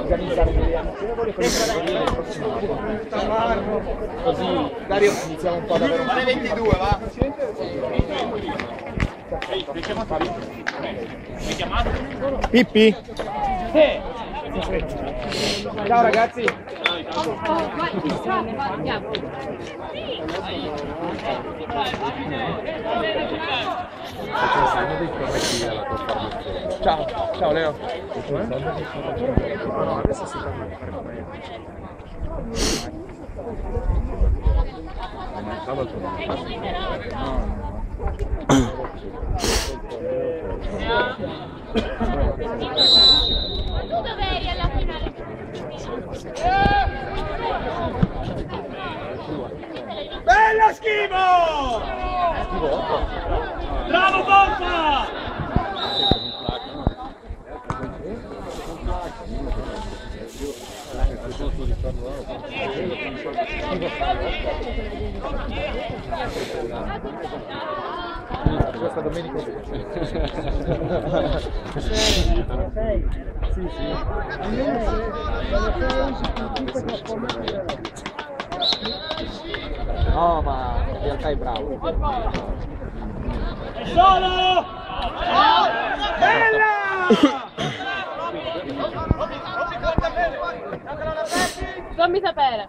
organizzare delle amichevoli con il prossimo anno. Così Dario iniziamo un po' ad avere un po' di 22 va? Pippi? Ciao ragazzi! Ciao, ciao Leo. Adesso si dov'eri alla finale? Bella schivo! Bravo Bonfa! Questa domenica Sì, sì. No, ma in realtà è bravo. Solo! Bella! Fammi sapere.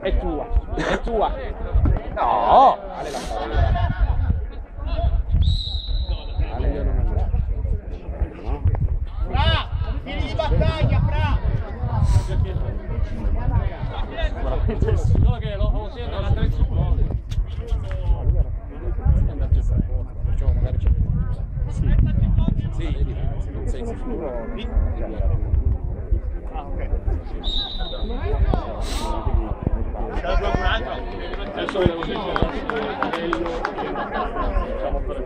È tua, è tua. No! Ale la paura. Ale io non ho Fra! Fili di battaglia, Fra! Solo che lo sento alla 3 su Perciò magari ci Sì. Sì, non sei sicuro. Ah, ok. C'è qualcun altro? Adesso vedo così. Diciamo per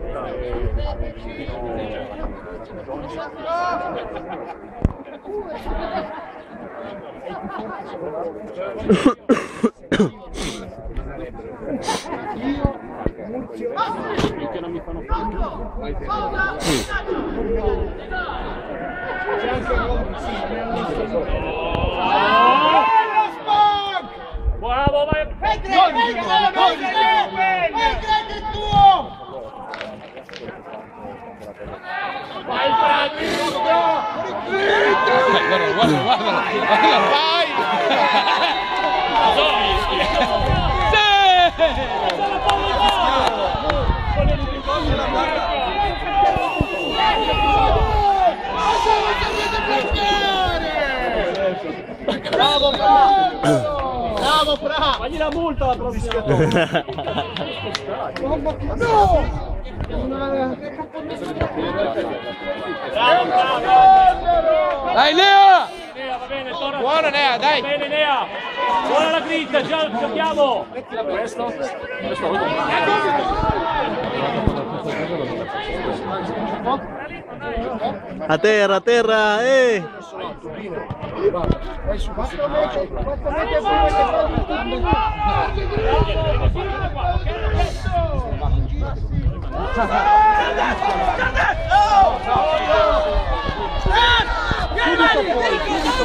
che non mi fanno Bello Spock! Bravo, vai! Vai Frati! Guarda, guarda, guarda, guarda. Vai! Bravo Fra! Bravo Fra! Fagli la multa la prossima volta! Bravo Fra! Dai Leo! Nea, va bene, torna! Buono Nea, dai! Va bene, Nea! Buona la grinta, già giochiamo! Questo? Questo A terra, a terra, eh!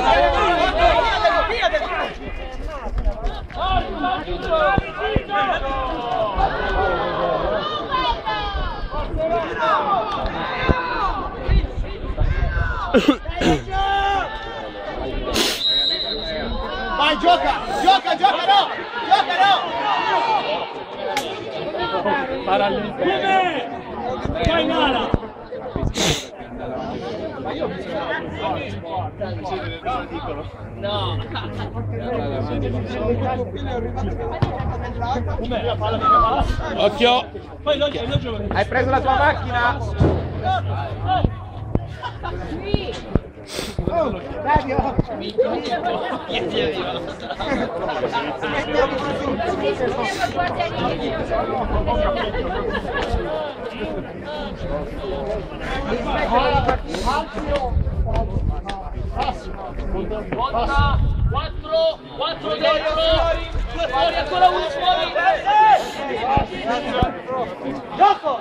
Vai, gioca! Gioca, gioca, no! Gioca, no! Come? Vai Nala! Occhio! Hai preso la tua macchina? Conta, 4, 4 dentro, due fuori, ancora uno fuori. Gioco!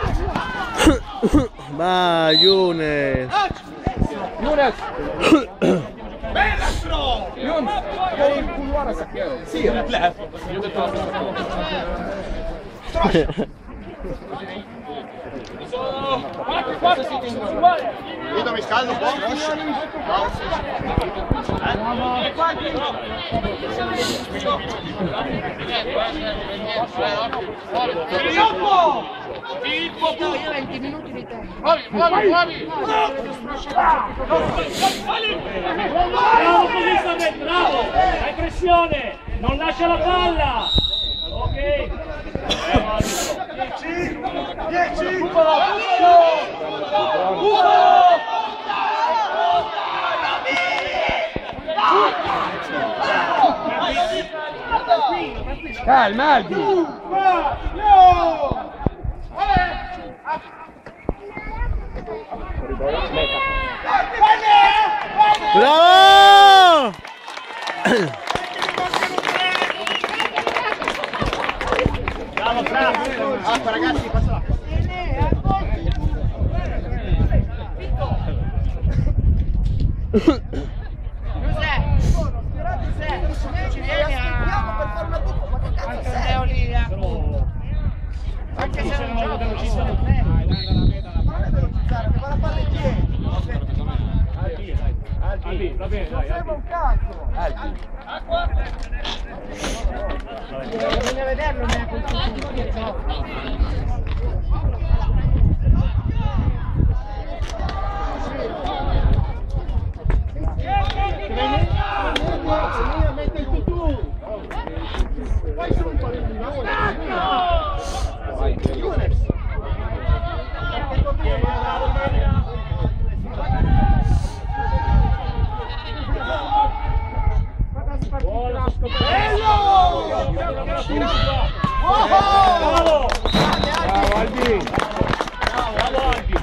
Va, Yunes. Yunes. Yunes. Jag är koloara Zaccheo. Ser. Trash. Trash. Filippo, tu! 20 minuti di tempo. Muovi, muovi, muovi! Bravo così Samet, bravo! Hai pressione! Non lascia la palla! Ok? Calma Albi! Bravo! Acqua ragazzi, passa l'acqua. Ci vieni a... Anche Leo lì, ecco. Anche se non gioca. Albi, va bene, dai, Albi. Bisogna vederlo, ha Bravo! Bravo Albi! Bravo Albi!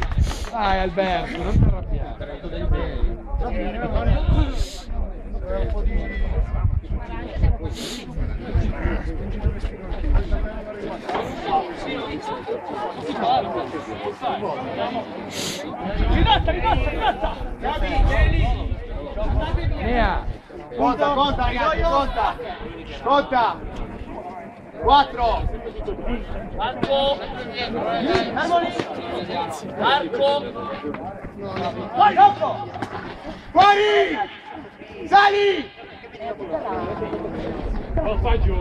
Dai Alberto, non ti arrabbiare. Rimasta, rimasta, rimasta! Nea! Conta, conta ragazzi, conta! Conta! 4! Marco! Marco! Vai, Rocco! Fuori! Sali! Lo fai giù!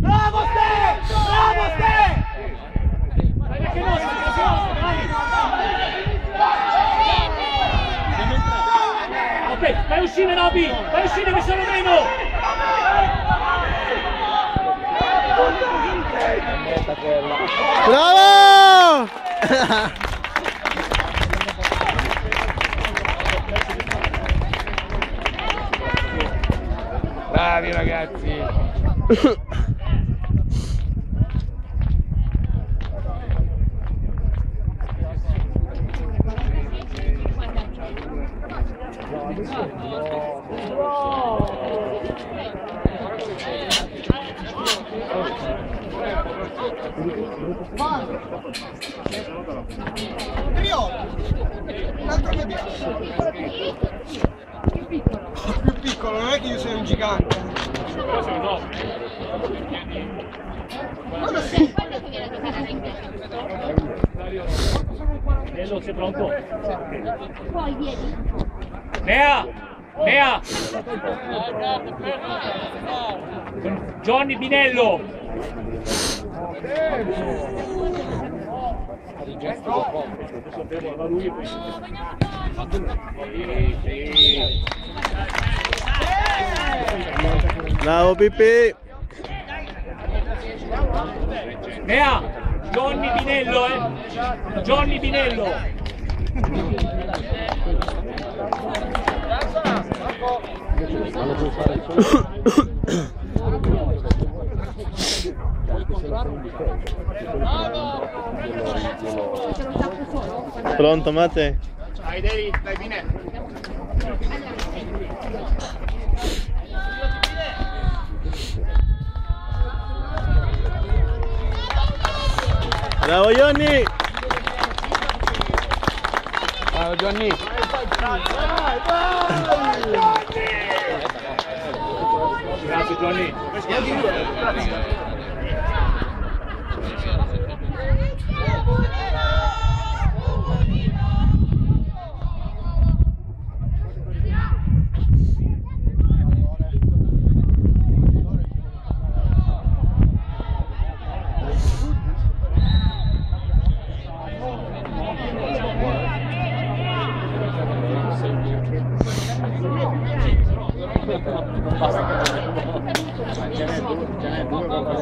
Bravo Ste! Bravo Ste! Dai, che nostra, che nostra, dai! Ok, fai uscire Roby! Fai uscire che sono meno! Bravo! Bravi ragazzi! Triolo. Un altro mediano. Più piccolo, non è che io sia un gigante. Però sei no. Quello sì. Quando che viene a giocare a ringhia? Bello, sei pronto? Poi vieni. Nea! Nea! Johnny Binello! Bravo Pippi. Nea! Johnny Binello, eh! Johnny Binello! Pronto Mate? Devi, dai, Pinello. Bravo Johnny. Bravo Gianni. Grazie Johnny!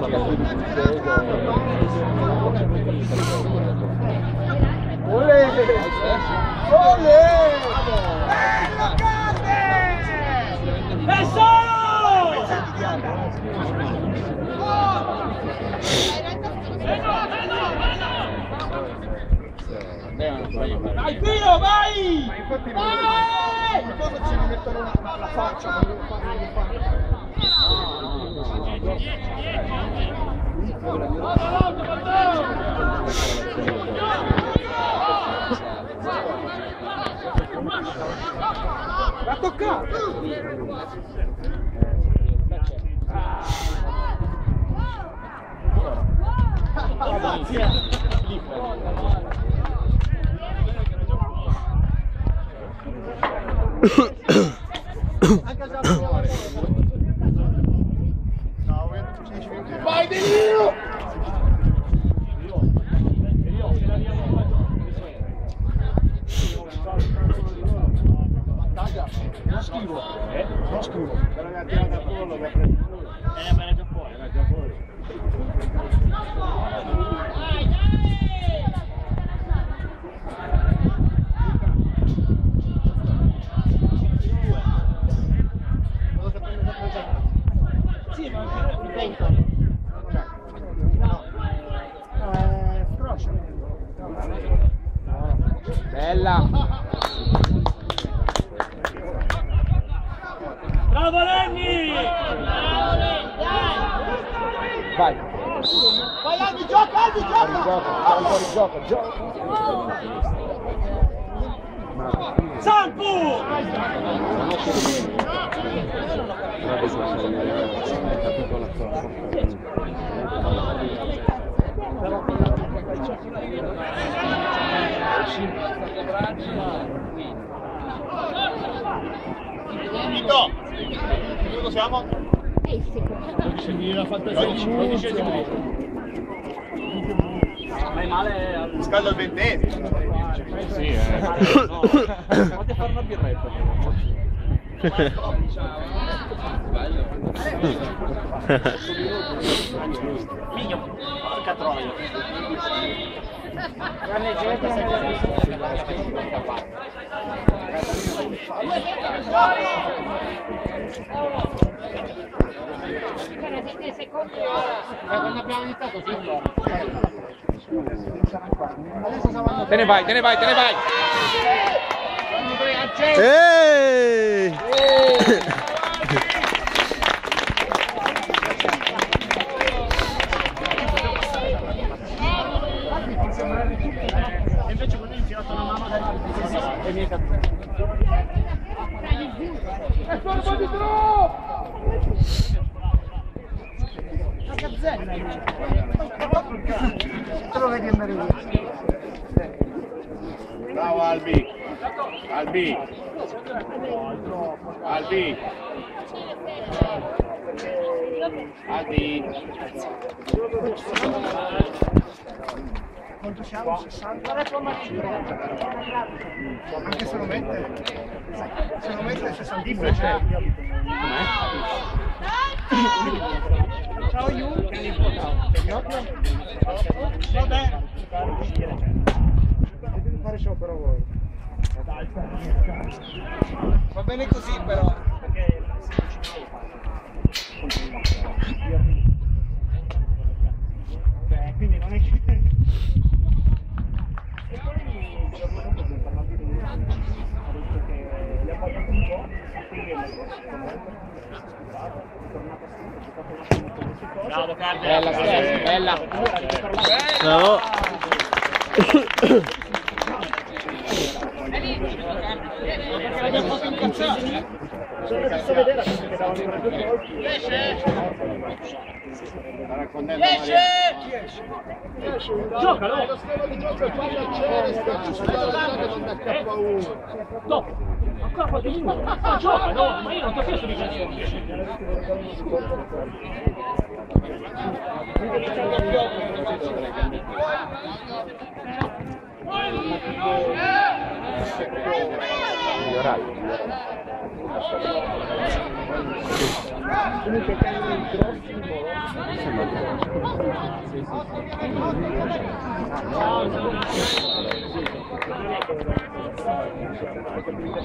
Olè! Olè! Bello grande! E solo! Vai Pino, vai! Vai! Cosa ci rimettono la faccia? ma non non fanno. L'ha toccato! Deniro! Non scrivo, non scrivo. Sì, ma anche dentro. No, è scroscio. Bella. Bravo Lenny! Vai. Vai Albi, gioca, Albi, gioca! Gioca, fuori gioco, gioca. Sampu! Vito! Dove siamo? È il secondo. Scaldo al ventesimo. Quando abbiamo iniziato sì. Te ne vai, te ne vai, te ne vai. Ehi! Te Quanto siamo? 60? Anche se lo mette? Se lo mette 60 c'è. Ciao Yu. Vabbè. Devi fare sciopero voi. Va bene così però. Quindi non è che... E poi il giorno dopo abbiamo parlato di lui, ha detto che gli ha pagato un po', quindi è tornato a sempre, ha giocato un attimo con le sue cose. Bravo Carlo. Bella, bella. Parlato Bravo. perché l'abbiamo fatto incazzare. Sono visto vedere adesso che davano per due colpi. Giocalo! Lo schema di gioco è palla c'è, da K1. Dopo! Ancora qualche minuto! Ma gioca, no! Ma io non ti ho chiesto di giocare! Comunque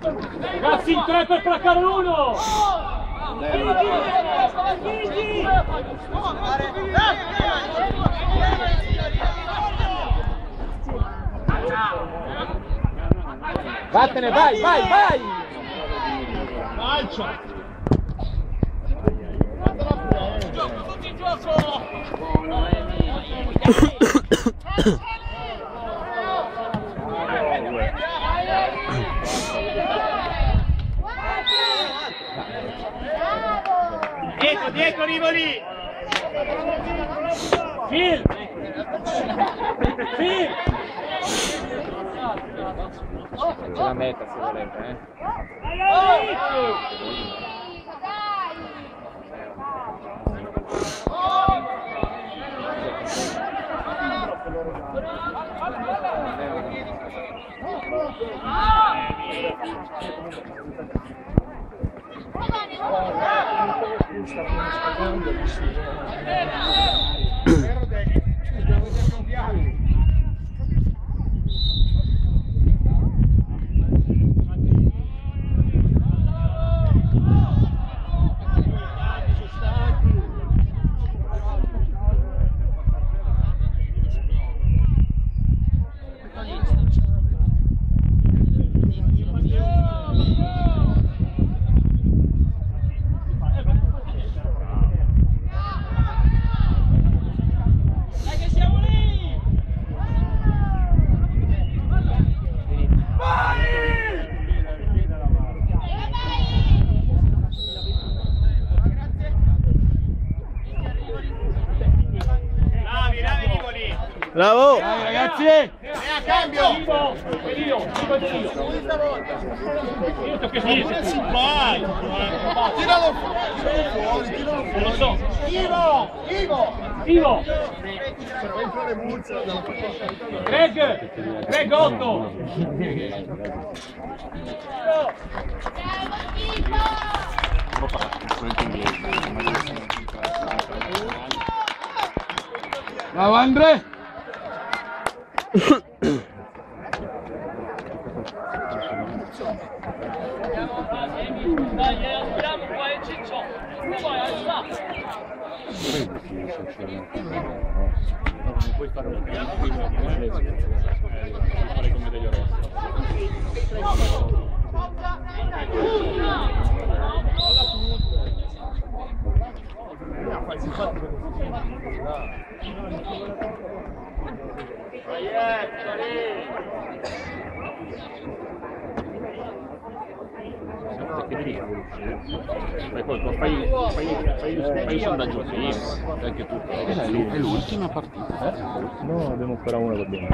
Ragazzi, in tre per placcare uno! Vattene, vai, vai, vai! Gioco, tutti in gioco. Dietro, dietro, Rivoli! Phil! Phil! C'è la meta se volete, eh. Vai, vai! Dai Bravo. Ragazzi! a cambio! Vivo! Io, vivo io! Io ti ho chiesto di simpatico! Tiralo fuori, tiralo fuori! Ivo! Ivo! Parte Greg! Greg 8! Bravo Andre! Dai, eh, e rossi. Federico, fai, qualcosa, fai, un sondaggio sì, anche. È l'ultima partita. No, abbiamo ancora una da bene.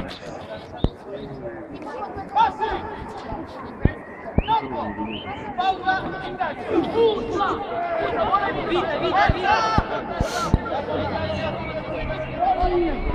Se le prendiamo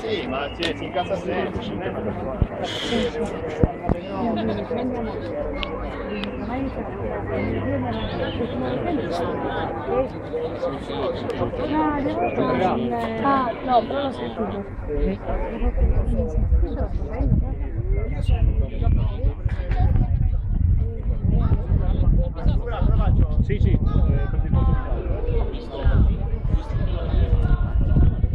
Sì, ma si, si incazza sempre. Ah, no, però l'ho sentito. Sì, sì, eh, per il coso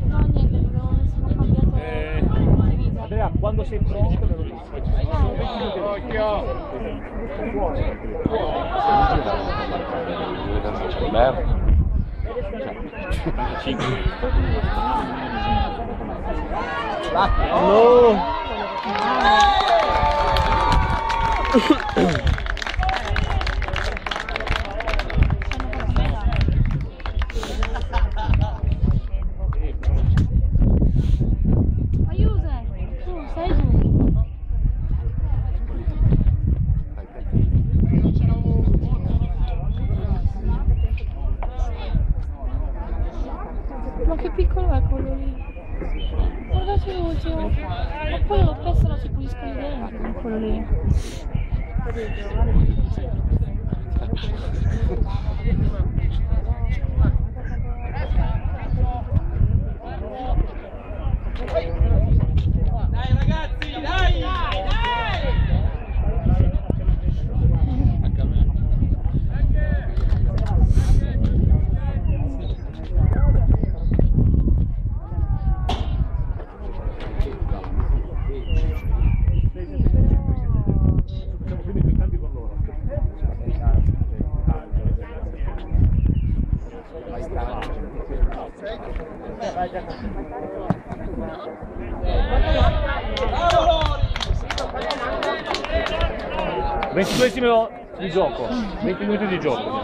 No, niente, però sono cambiato Eh, di vita. Andrea, quando sei pronto me lo dici. Merda. No! Aiuto! Tu, sei tu. Ma che piccolo è quello lì? Guardate l'ultimo. Ma poi lo spesso lo si puliscono i denti con quello lì. Dai ragazzi, dai! Anche a me. Facciamo quindi due cambi con loro. Ventiduesimo di gioco, 20 minuti di gioco.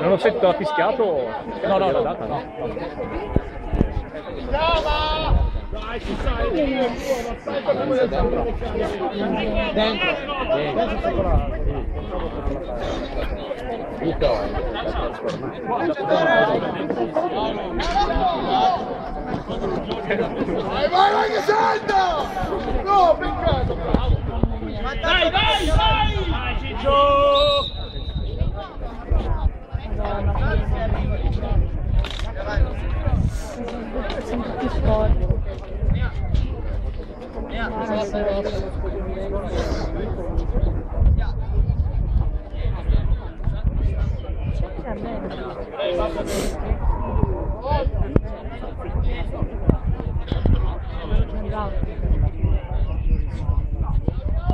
Non ho sentito ha fischiato? No, no, la data no. Dai, ci sai, Vai, vai, vai che salta! No, peccato! Dai, vai, vai! Dai, Ciccio! Sempre più forte. Ossi! Posto! Pausa! Pikachu! Só!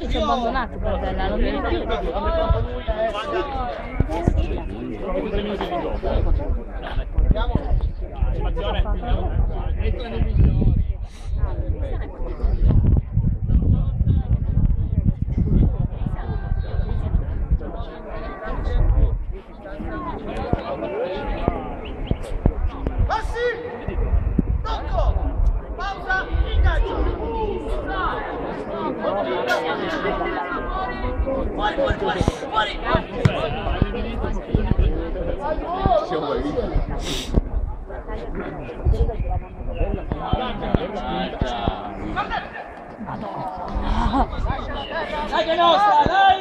E invece ci ho abbandonato, Bardella, non vieni più. Tre minuti di gioco. Animazione. Passi! Tocco! Pausa! Ingaggio! Fuori, fuori, fuori! Fuori! Dai che nostra, dai!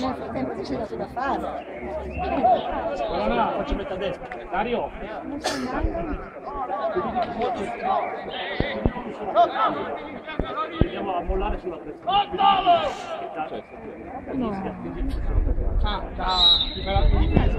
Nel frattempo ti sei dato da fare. Allora, faccio metà destra. Dario. Andiamo a mollare sulla pressione. Ah, da liberare in difesa.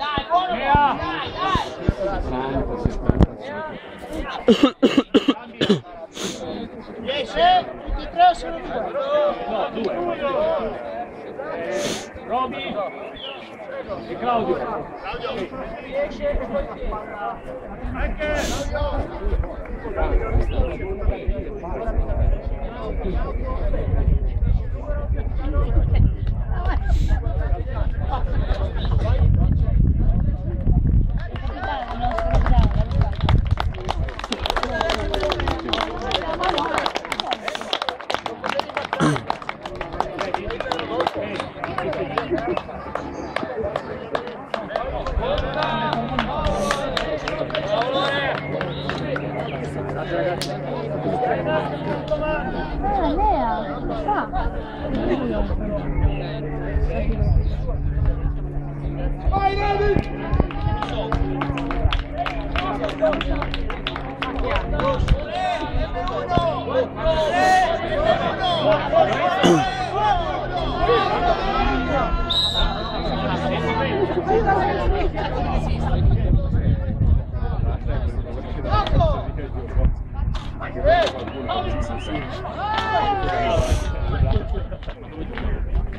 Dai, buono! Dai, dai! 10, tutti e tre o sono due? No, due. Roby e Claudio. Ah,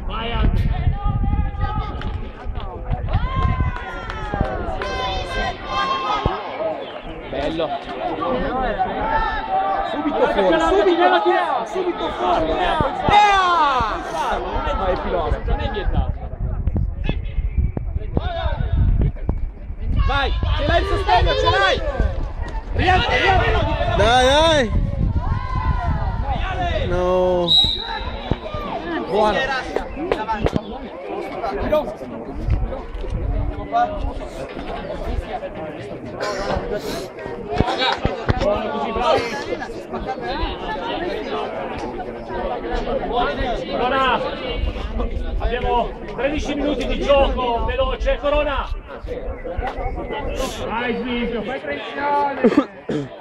Vai. Bello. Subito fuori, la subito, tira, subito fuori. Lea! Ma è pilone. Non è vietato. Vai, ce l'hai il sostegno, ce l'hai. Rientra, rientra. Dai, dai. No. Così, bravi. Corona, abbiamo 13 minuti di gioco, veloce, Corona. Vai Smith, fai pressione.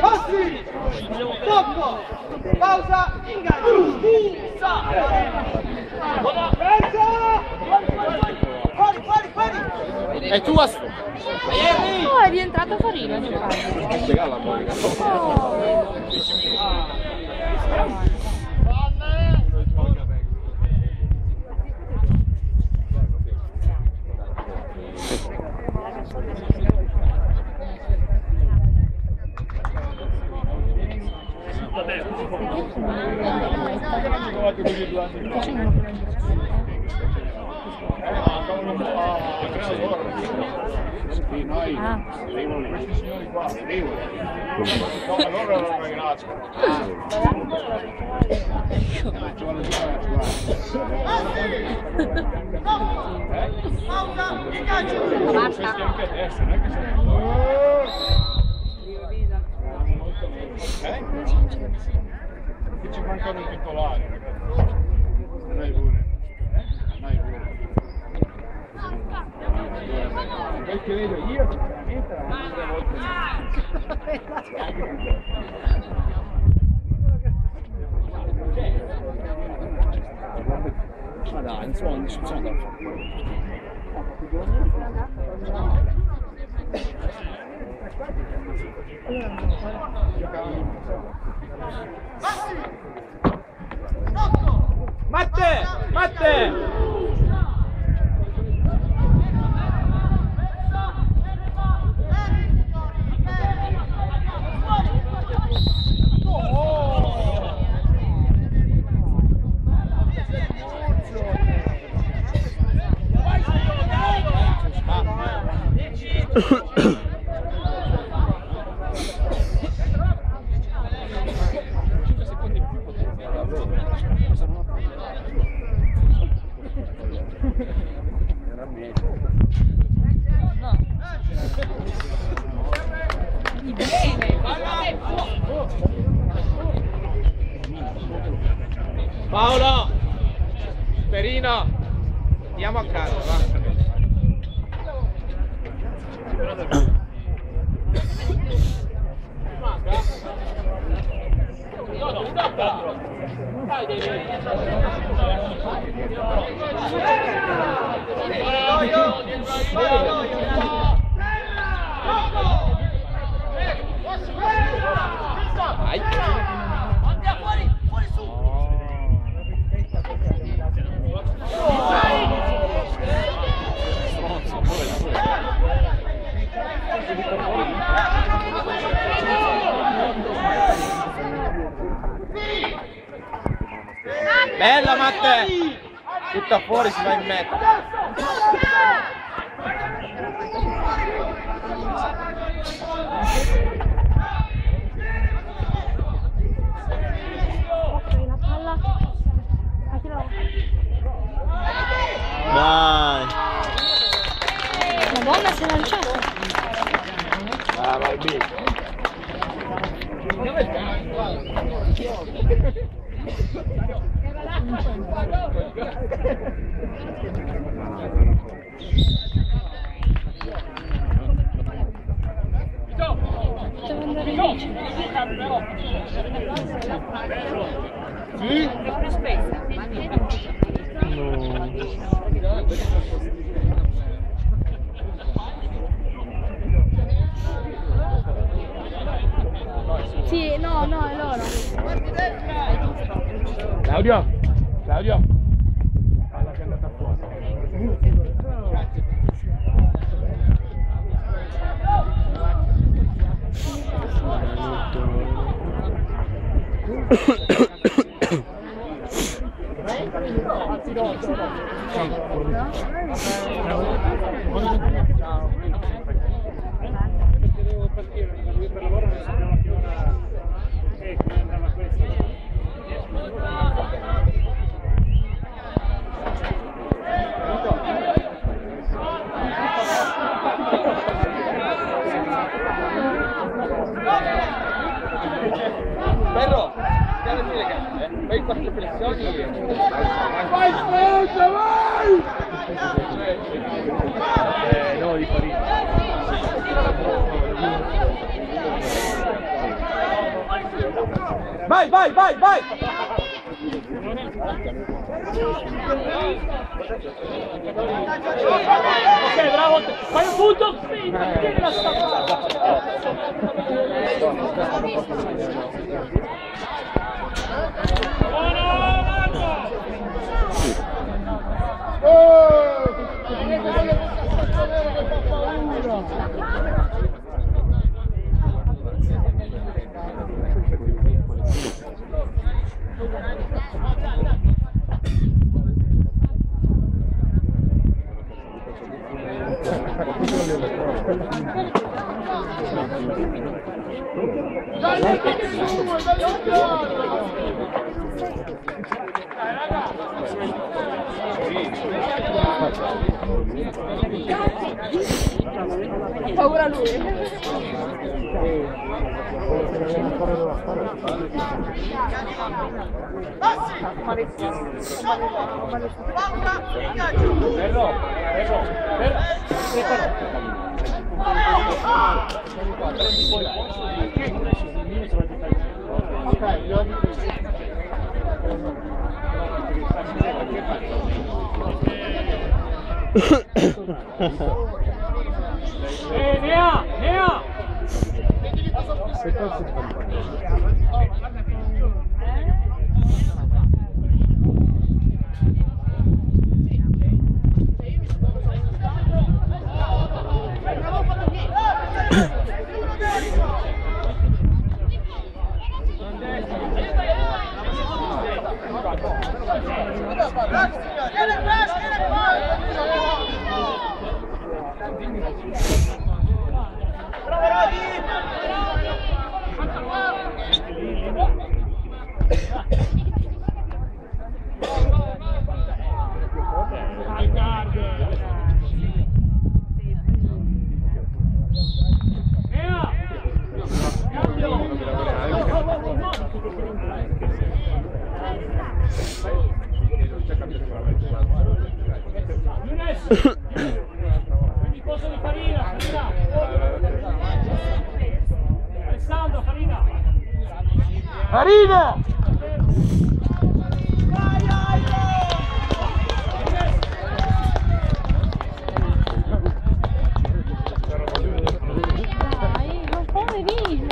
Passi! Tocco! Pausa! Ingaggio! Pulsa! Pensa! Fuori, fuori, fuori! È tua. Oh, è rientrato Farina a Matte! Matte! Oh! Bella Matte! Tutta fuori si va in meta. Dai! Madonna si è lanciata! Ah, vai, bene! Sim. Ha paura lui. Eh, Nea, Nea! Nea! Farina! Dai, ma poverino.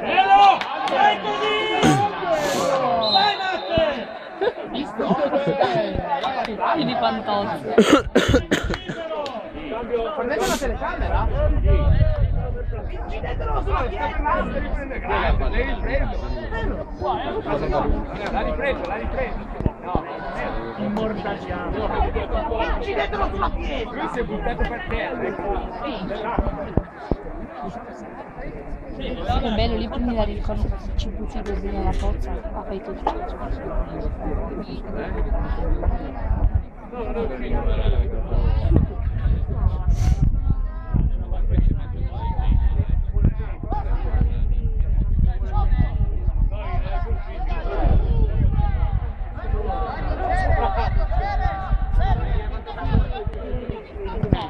Bello! Vai così! Vai Matte! Di fantozzi. Prendete la telecamera? Incidetelo sulla pietra! L'hai ripreso! L'ha ripreso, l'ha ripreso! No, Incidetelo sulla pietra! Lui si è buttato per terra! È bello, lì prendi la ricordo così nella pozza. Ah, fai tutto.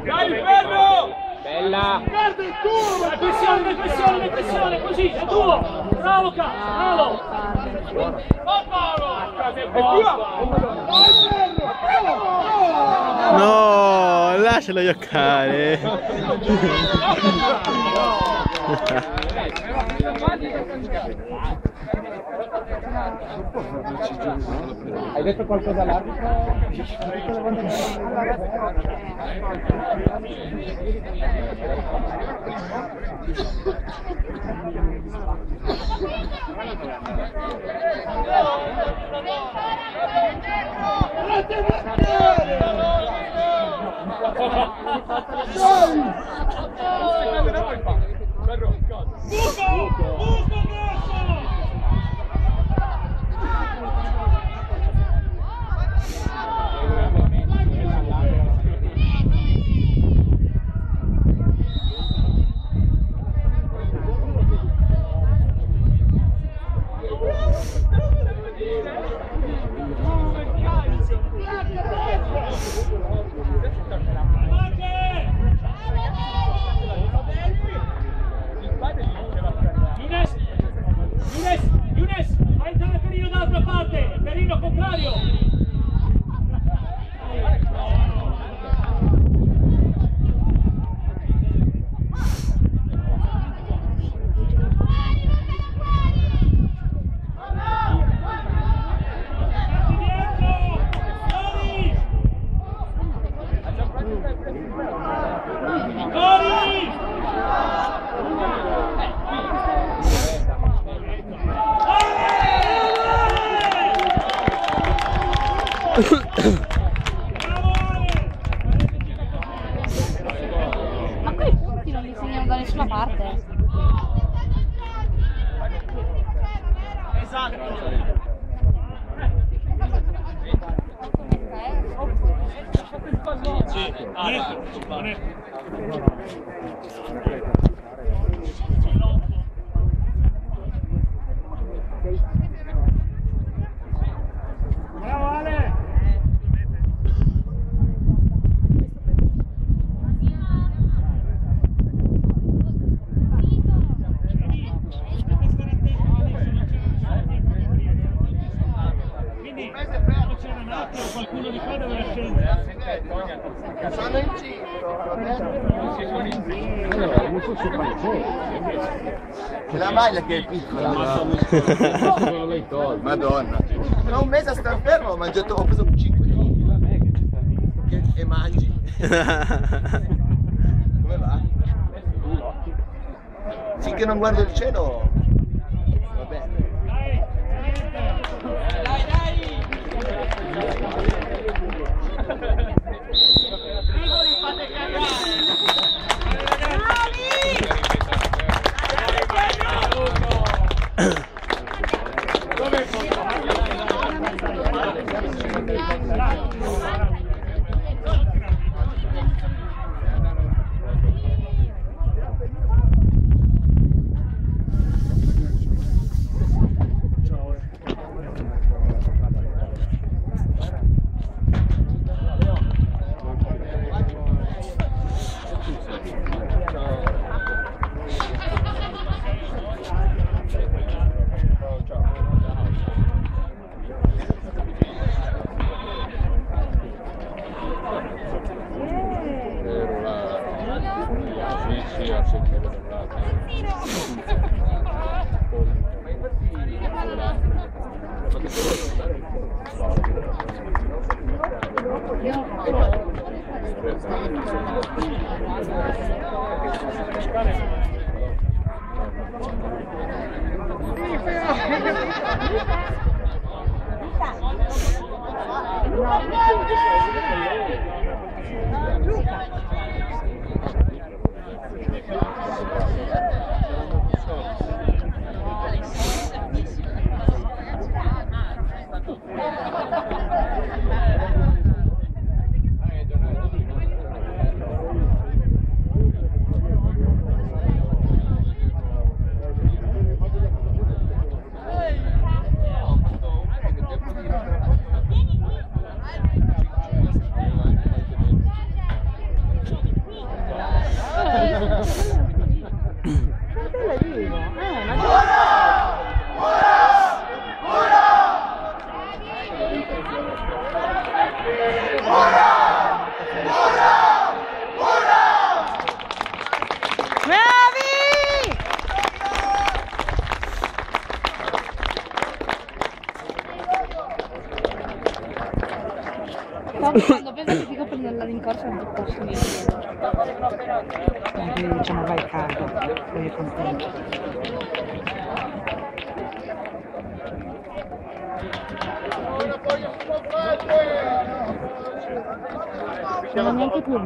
Dai, fermo! Bella! Guarda il tuo! Dai, pressione, pressione, pressione, così, è tuo! Bravo, cazzo, bravo! No, lascialo giocare. Hai detto qualcosa all'arbitro? Dite, dite C'è la maglia che è piccola. Madonna. Tra un mese a star fermo ho mangiato, ho preso 5 kg. E mangi. Come va? Finché non guardo il cielo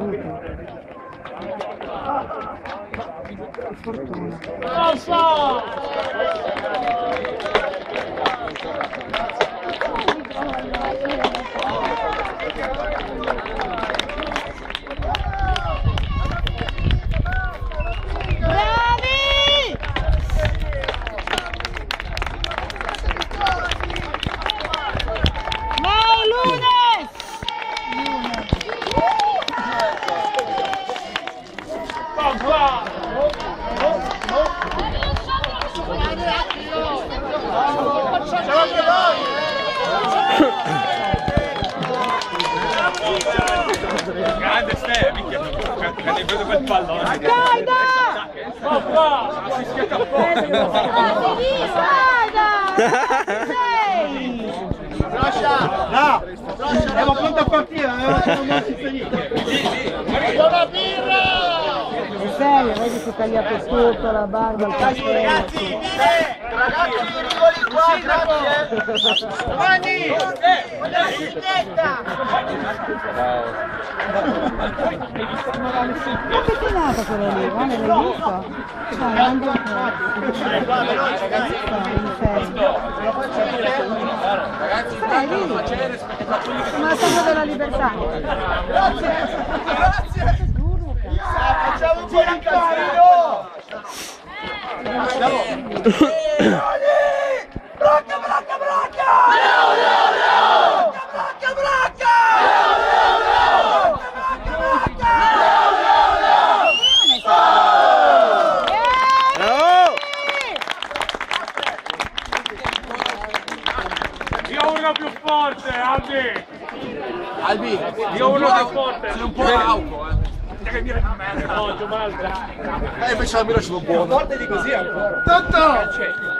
ha neanche piovuto. Che fortuna. Grande Ste, minchia, cade vedo quel pallone. Dai, dai! Papà! Si schiacca un po'. Sei! No! Siamo pronti a partire, non si finito. Serio, vedi si è tagliato tutto, la barba, il castello. Ragazzi, Ragazzi, rigori qua, grazie. Giovanni! Eh, la bicicletta! Ma che finata quello lì? Guarda, l'hai visto? Cioè, grande Stai lì. Ma statua della libertà. Grazie! Grazie! Facciamo un po' di casino! Bracca, bracca, bracca! Bracca, bracca! Bravo! Io uno più forte, Albi! Albi, Io uno più forte! sei un po' rauco, eh. No, Giumalda! Eh, mira ce l'ho buona. Forte di così ancora. Tanto!